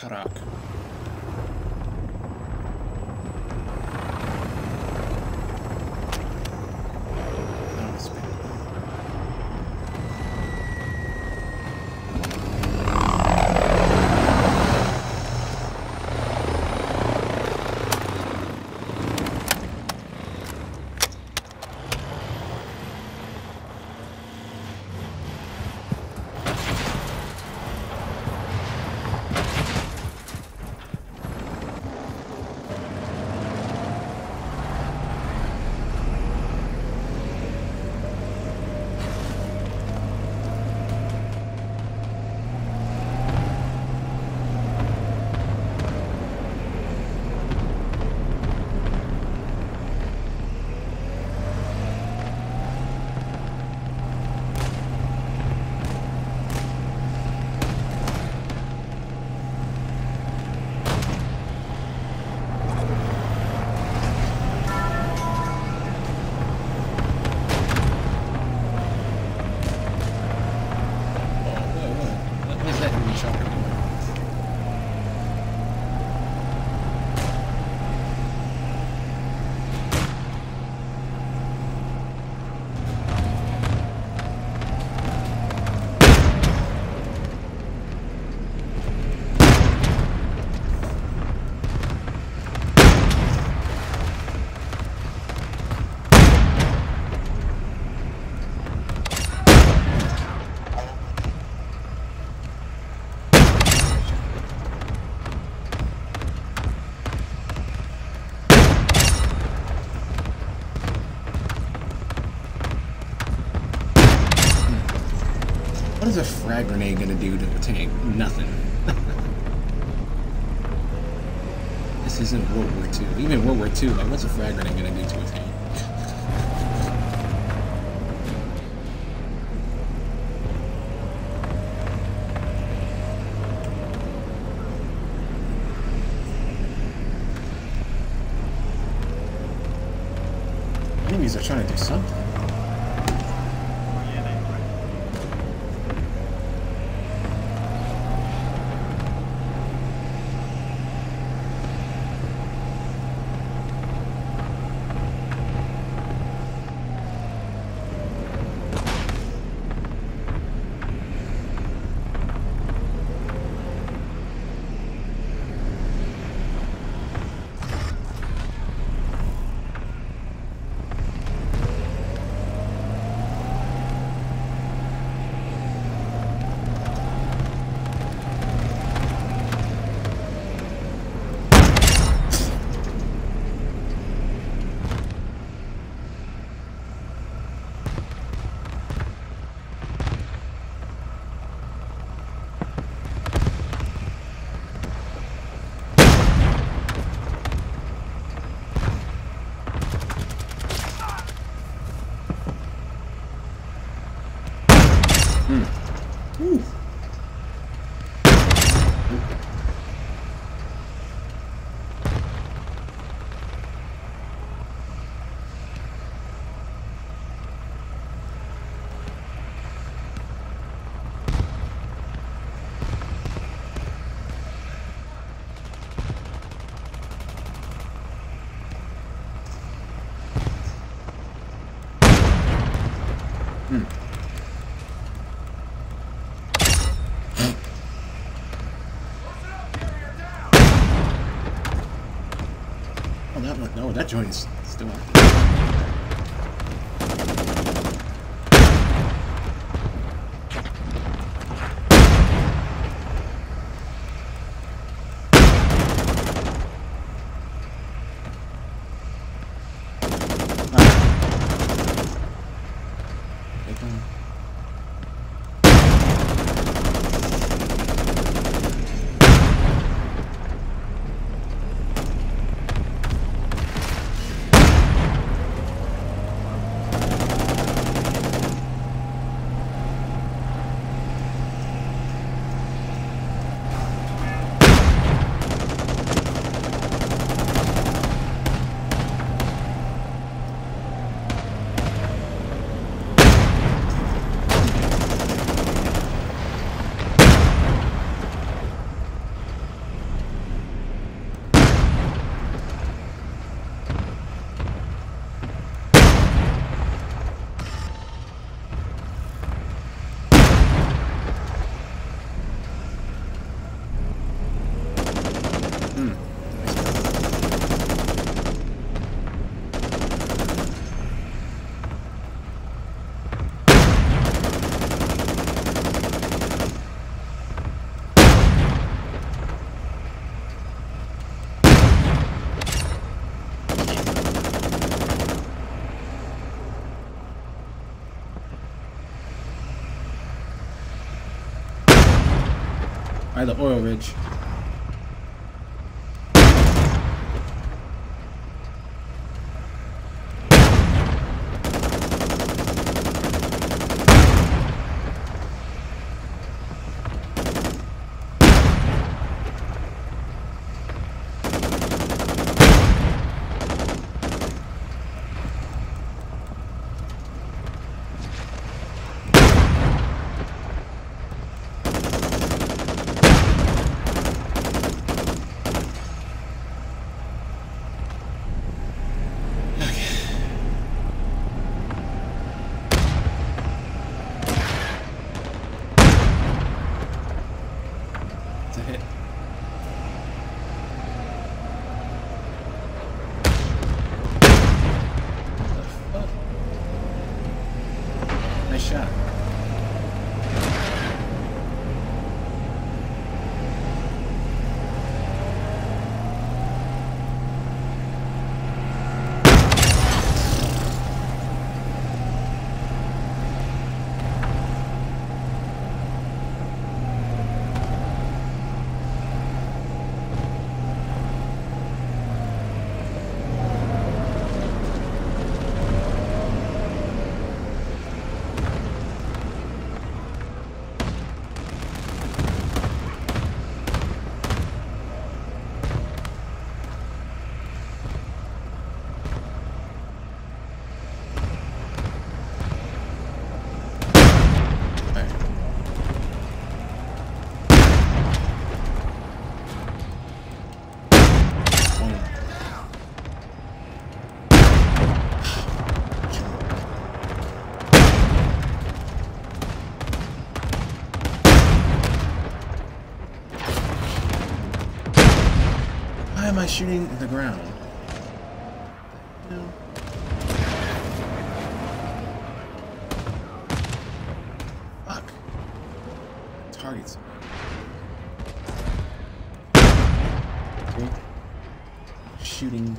artarak is a frag grenade gonna do to a tank? Nothing. this isn't World War II. Even World War II, like, what's a frag grenade gonna do to a tank? Joint's still The oil ridge. Shooting the ground? Fuck. Targets. Shooting